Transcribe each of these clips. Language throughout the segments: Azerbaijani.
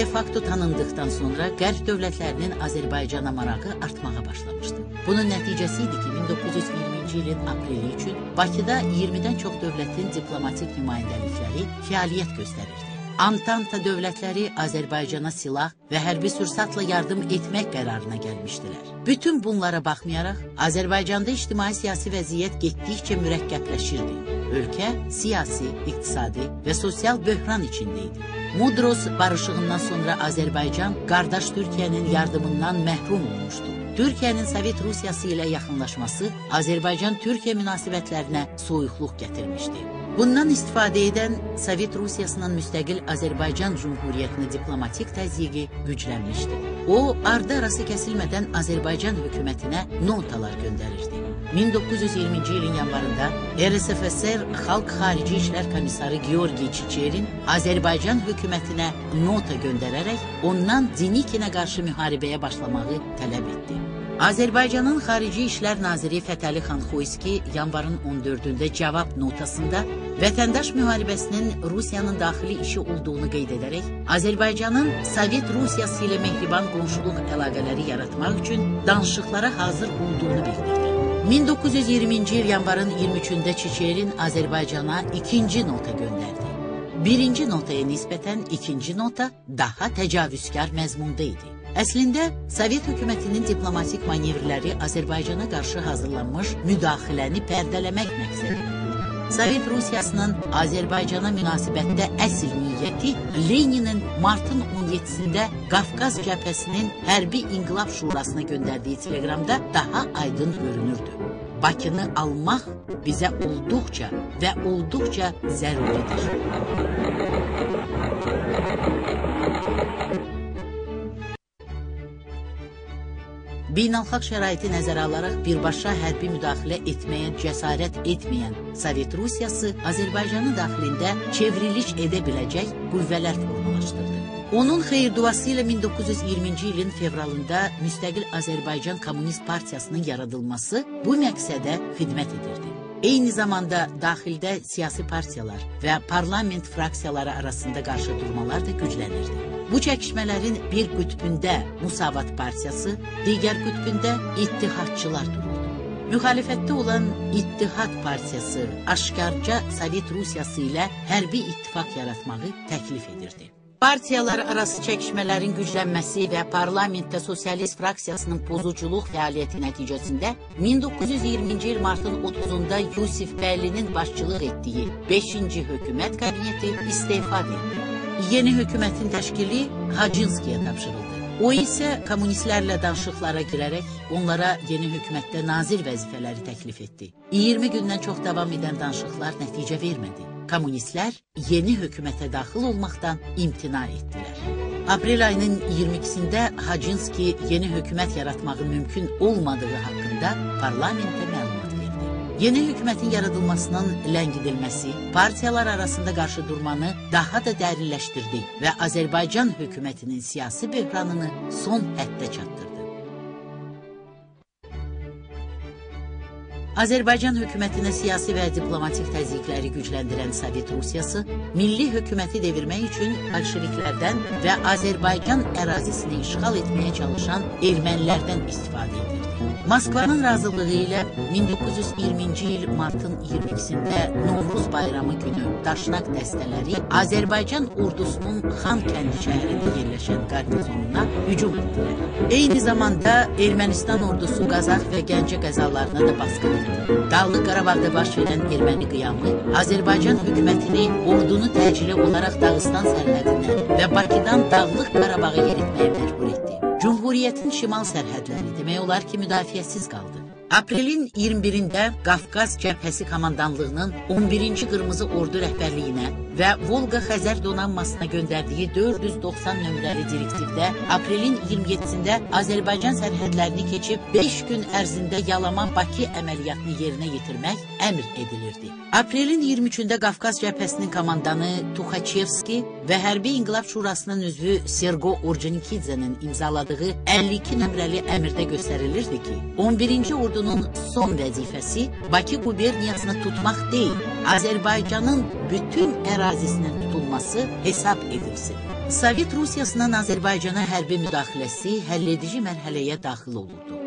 de facto tanındıqdan sonra Qərb dövlətlərinin Azərbaycana marağı artmağa başlamışdı. Bunun nəticəsi idi ki, 1920-ci ilin apreli üçün Bakıda 20-dən çox dövlətin diplomatik nümayəndəlikləri fəaliyyət göstərirdi. Antanta dövlətləri Azərbaycana silah və hərbi sursatla yardım etmək qərarına gəlmişdilər. Bütün bunlara baxmayaraq, Azərbaycanda ictimai-siyasi vəziyyət getdikcə mürəkkəbləşirdi. Ölkə siyasi, iqtisadi və sosial böhran içində idi. Mudros barışığından sonra Azərbaycan qardaş Türkiyənin yardımından məhrum olmuşdu. Türkiyənin Sovet Rusiyası ilə yaxınlaşması Azərbaycan-Türkiyə münasibətlərinə soyuqluq gətirmişdi. Bundan istifadə edən Sovet Rusiyasının müstəqil Azərbaycan Cumhuriyyətini diplomatik təzyiqi güclənmişdi. O, ardı arası kəsilmədən Azərbaycan hökumətinə notalar göndərirdi. 1920-ci ilin yanvarında RSFSR Xalq Xarici İşlər Komissarı Georgi Çiçerin Azərbaycan hökumətinə nota göndərərək ondan Dinikinə qarşı müharibəyə başlamağı tələb etdi. Azərbaycanın Xarici İşlər Naziri Fətəli xan Xoyski yanvarın 14-də cavab notasında vətəndaş müharibəsinin Rusiyanın daxili işi olduğunu qeyd edərək, Azərbaycanın Sovet Rusiyası ilə mehriban qonşuluq əlaqələri yaratmaq üçün danışıqlara hazır olduğunu bildirdi. 1920-ci il yanvarın 23-də Çiçerin Azərbaycana ikinci nota göndərdi. Birinci notaya nisbətən ikinci nota daha təcavüzkar məzmunda idi. Əslində, Sovet hökumətinin diplomatik manevrləri Azərbaycana qarşı hazırlanmış müdaxiləni pərdələmək məqsədi Sovet Rusiyasının Azərbaycana münasibətdə əsl niyyəti Leninin martın 17-sində Qafqaz cəbhəsinin Hərbi İnqilab Şurasına göndərdiyi teleqramda daha aydın görünürdü. Bakını almaq bizə olduqca və olduqca zəruridir. Beynəlxalq şəraiti nəzərə alaraq birbaşa hərbi müdaxilə etməyə cəsarət etməyən Sovet Rusiyası Azərbaycanın daxilində çevriliş edə biləcək qüvvələr formalaşdırdı. Onun xeyirduası ilə 1920-ci ilin fevralında müstəqil Azərbaycan Kommunist Partiyasının yaradılması bu məqsədə xidmət edirdi. Eyni zamanda daxildə siyasi partiyalar və parlament fraksiyaları arasında qarşı durmalar da güclənirdi. Bu çəkişmələrin bir qütbündə Musavat Partiyası, digər qütbündə İttihadçılar dururdu. Müxalifətdə olan İttihad Partiyası aşkarca Sovet Rusiyası ilə hərbi ittifaq yaratmağı təklif edirdi. Partiyalar arası çəkişmələrin güclənməsi və parlamentdə sosialist fraksiyasının pozuculuq fəaliyyəti nəticəsində 1920-ci il martın 30-da Yusif Bəllinin başçılıq etdiyi 5-ci hökumət kabineti istefa verdi. Yeni hökumətin təşkili Hacınskiyə tapşırıldı. O isə kommunistlərlə danışıqlara girərək onlara yeni hökumətdə nazir vəzifələri təklif etdi. 20 gündən çox davam edən danışıqlar nəticə vermədi. Kommunistlər yeni hökumətə daxil olmaqdan imtina etdilər. Aprel ayının 22-sində Hacınski yeni hökumət yaratmağı mümkün olmadığı haqqında parlamentə məlumat Yeni hökumətin yaradılmasının ləngidilməsi partiyalar arasında qarşı durmanı daha da dərinləşdirdi və Azərbaycan hökumətinin siyasi böhranını son həddə çatdırdı. Azərbaycan hökumətinə siyasi və diplomatik təzyiqləri gücləndirən Sovet Rusiyası milli hökuməti devirmək üçün bolşeviklərdən və Azərbaycan ərazisini işğal etməyə çalışan ermənilərdən istifadə edirdi. Moskvanın razılığı ilə 1920-ci il martın 22-sində Novruz bayramı günü daşnaq dəstələri Azərbaycan ordusunun Xan kəndi şəhərində yerləşən qarnizonuna hücum etdilər. Eyni zamanda Ermənistan ordusu Qazax və Gəncə qəzalarına da basqın etdi. Dağlıq Qarabağda baş verən erməni qiyamı Azərbaycan hökumətini ordunu təcili olaraq Dağıstan sərhədindən və Bakıdan Dağlıq Qarabağı yeritməyə məcbur etdi. Cumhuriyyətin şimal sərhədləri demək olar ki, müdafiəsiz qaldı. Aprelin 21-də Qafqaz Cəbhəsi komandanlığının 11-ci Qırmızı Ordu rəhbərliyinə və Volqa Xəzər donanmasına göndərdiyi 490 nömrəli direktivdə aprelin 27-sində Azərbaycan sərhədlərini keçib 5 gün ərzində yalama Bakı əməliyyatını yerinə yetirmək əmr edilirdi. Aprelin 23-də Qafqaz Cəbhəsinin komandanı Tuxaçevski və Hərbi İnqilab Şurasının üzvü Sergo Orcanikidzenin imzaladığı 52 nömrəli əmrdə göstərilirdi ki, 11-ci ordu ordunun son vəzifəsi Bakı quberniyasını tutmaq deyil, Azərbaycanın bütün ərazisinin tutulması hesab edilsin. Sovet Rusiyasının Azərbaycana hərbi müdaxiləsi həlledici mərhələyə daxil olurdu.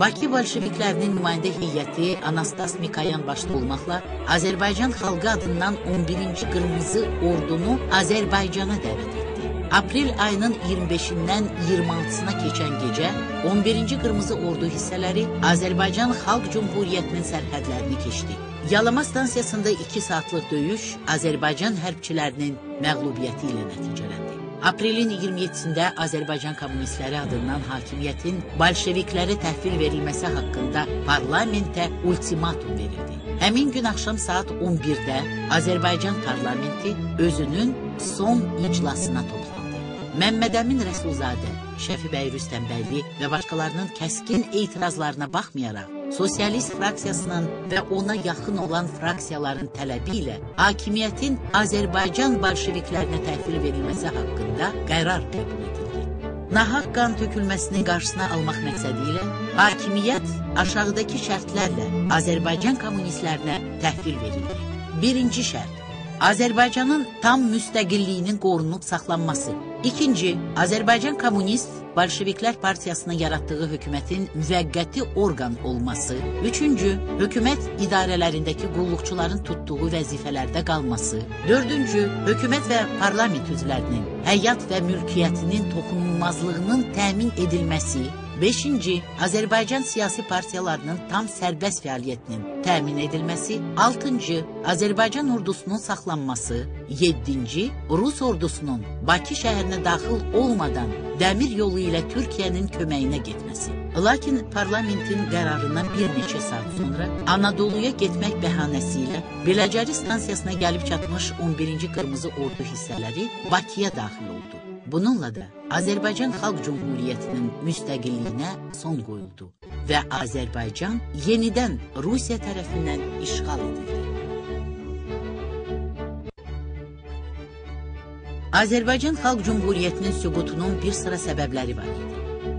Bakı bolşeviklərinin nümayəndə heyəti Anastas Mikayan başda olmaqla Azərbaycan xalqı adından 11-ci Qırmızı Ordunu Azərbaycana dəvət etdi. Aprel ayının 25-dən 26-sına keçən gecə 11-ci Qırmızı Ordu hissələri Azərbaycan Xalq Cumhuriyyətinin sərhədlərini keçdi. Yalama stansiyasında 2 saatlıq döyüş Azərbaycan hərbçilərinin məğlubiyyəti ilə nəticələndi. Aprelin 27-sində Azərbaycan Kommunistləri adından hakimiyyətin bolşeviklərə təhvil verilməsi haqqında parlamentə ultimatum verildi. Həmin gün axşam saat 11-də Azərbaycan parlamenti özünün son iclasına toplandı. Məmmədəmin Rəsulzadə, Şəfi bəy Rüstəmbəyli və başqalarının kəskin etirazlarına baxmayaraq, sosialist fraksiyasının və ona yaxın olan fraksiyaların tələbi ilə hakimiyyətin Azərbaycan bolşeviklərinə təhvil verilməsi haqqında qərar qəbul edildi. Nahaq qan tökülməsinin qarşısına almaq məqsədi ilə hakimiyyət aşağıdakı şərtlərlə Azərbaycan kommunistlərinə təhvil verildi. Birinci şərt Azərbaycanın tam müstəqilliyinin qorunub saxlanması. İkinci, Azərbaycan Kommunist Bolşeviklər Partiyasının yaratdığı hökumətin müvəqqəti orqan olması. Üçüncü, hökumət idarələrindəki qulluqçuların tutduğu vəzifələrdə qalması. Dördüncü, hökumət və parlament üzvlərinin həyat və mülkiyyətinin toxunulmazlığının təmin edilməsi. Beşinci, Azərbaycan siyasi partiyalarının tam sərbəst fəaliyyətinin təmin edilməsi. Altıncı, Azərbaycan ordusunun saxlanması. Yeddinci, Rus ordusunun Bakı şəhərinə daxil olmadan dəmir yolu ilə Türkiyənin köməyinə getməsi. Lakin parlamentin qərarından bir neçə saat sonra Anadoluya getmək bəhanəsi ilə Beləcəri stansiyasına gəlib çatmış 11-ci Qırmızı Ordu hissələri Bakıya daxil oldu. Bununla da Azərbaycan Xalq Cumhuriyyətinin müstəqilliyinə son qoyuldu və Azərbaycan yenidən Rusiya tərəfindən işğal edildi. Azərbaycan Xalq Cumhuriyyətinin süqutunun bir sıra səbəbləri var idi.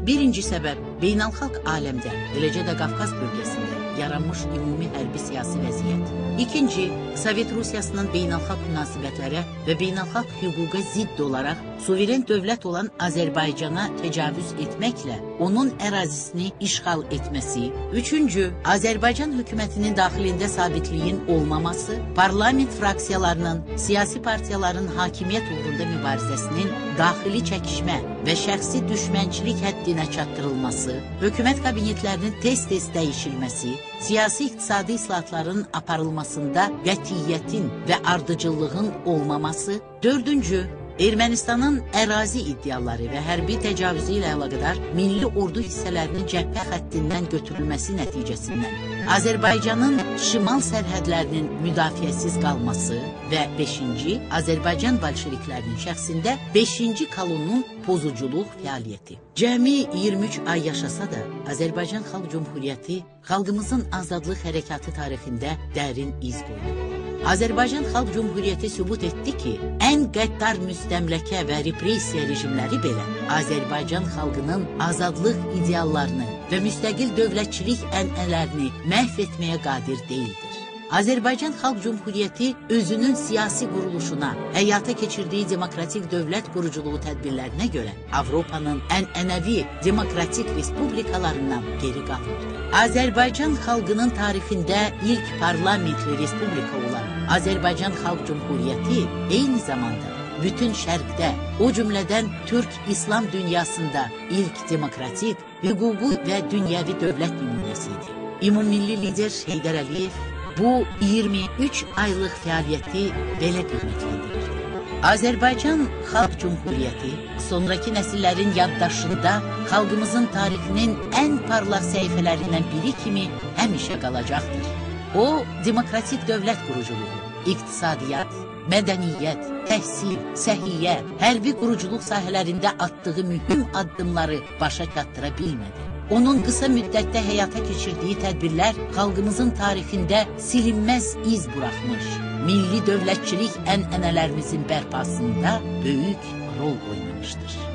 Birinci səbəb beynəlxalq aləmdə, eləcə də Qafqaz bölgəsində yaranmış ümumi hərbi siyasi vəziyyət. İkinci, Sovet Rusiyasının beynəlxalq münasibətlərə və beynəlxalq hüquqa zidd olaraq suveren dövlət olan Azərbaycana təcavüz etməklə onun ərazisini işğal etməsi. Üçüncü, Azərbaycan hökumətinin daxilində sabitliyin olmaması, parlament fraksiyalarının, siyasi partiyaların hakimiyyət uğrunda mübarizəsinin daxili çəkişmə və şəxsi düşmənçilik həddinə çatdırılması, hökumət kabinetlərinin tez-tez dəyişilməsi, siyasi iqtisadi islahatların aparılmasında qətiyyətin və ardıcıllığın olmaması, dördüncü, Ermənistanın ərazi iddiaları və hərbi təcavüzü ilə əlaqədar milli ordu hissələrinin cəbhə xəttindən götürülməsi nəticəsindən Azərbaycanın şimal sərhədlərinin müdafiəsiz qalması və 5-ci Azərbaycan bolşeviklərinin şəxsində 5-ci kolonun pozuculuq fəaliyyəti. Cəmi 23 ay yaşasa da Azərbaycan Xalq Cumhuriyyəti xalqımızın azadlıq hərəkatı tarixində dərin iz qoydu. Azərbaycan Xalq Cumhuriyyəti sübut etdi ki, ən qəddar müstəmləkə və repressiya rejimləri belə Azərbaycan xalqının azadlıq ideallarını və müstəqil dövlətçilik ənənələrini məhv etməyə qadir deyildir. Azərbaycan Xalq Cumhuriyyəti özünün siyasi quruluşuna, həyata keçirdiyi demokratik dövlət quruculuğu tədbirlərinə görə Avropanın ən-ənəvi demokratik respublikalarından geri qalmırdı. Azərbaycan xalqının tarixində ilk parlamentli respublika olan Azərbaycan Xalq Cumhuriyyəti eyni zamanda bütün şərqdə, o cümlədən Türk İslam dünyasında ilk demokratik, hüquqi və dünyəvi dövlət nümunəsi idi. Ümummilli lider Heydər Əliyev bu 23 aylıq fəaliyyəti belə qiymətləndirir. Azərbaycan Xalq Cumhuriyyəti sonraki nəsillərin yaddaşında xalqımızın tarixinin ən parlaq səhifələrindən biri kimi həmişə qalacaqdır. O, demokratik dövlət quruculuğu, iqtisadiyyat, mədəniyyət, təhsil, səhiyyə, hərbi quruculuq sahələrində atdığı mühüm addımları başa çatdıra bilmədi. Onun qısa müddətdə həyata keçirdiyi tədbirlər xalqımızın tarixində silinməz iz buraxmış, milli dövlətçilik ənənələrimizin bərpasında böyük rol oynamışdır.